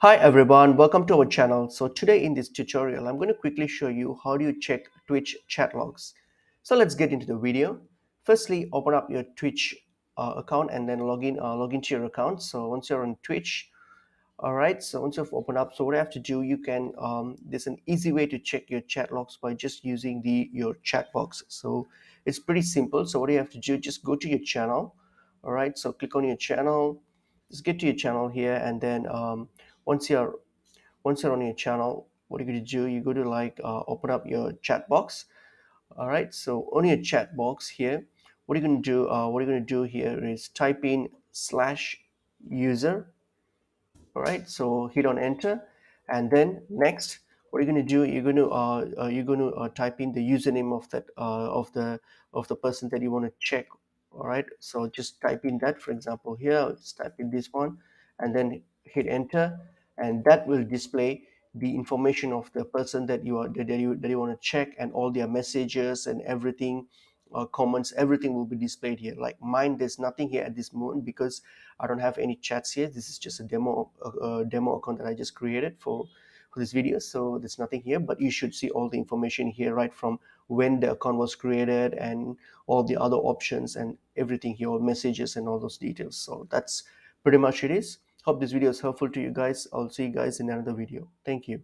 Hi everyone, welcome to our channel. So today in this tutorial, I'm going to quickly show you how do you check Twitch chat logs. So let's get into the video. Firstly, open up your Twitch uh, account and then log in, uh, log into your account. So once you're on Twitch, all right, so once you've opened up, so what I have to do, you can, um, there's an easy way to check your chat logs by just using the your chat box. So it's pretty simple. So what you have to do, just go to your channel. All right, so click on your channel, just get to your channel here and then um, once you're once you're on your channel what are you're going to do you go to like uh, open up your chat box. All right so on your chat box here what you're going to do uh, what you're going to do here is type in slash user. All right so hit on enter. And then next what you're going to do you're going to uh, uh, you're going to uh, type in the username of that uh, of the of the person that you want to check. All right so just type in that for example here just type in this one and then hit enter and that will display the information of the person that you are that you, that you want to check and all their messages and everything uh, comments everything will be displayed here. Like mine there's nothing here at this moment because i don't have any chats here. This is just a demo demo account that i just created for for this video so there's nothing here. But you should see all the information here right from when the account was created and all the other options and everything here all messages and all those details. So that's pretty much it is hope this video is helpful to you guys. I'll see you guys in another video. Thank you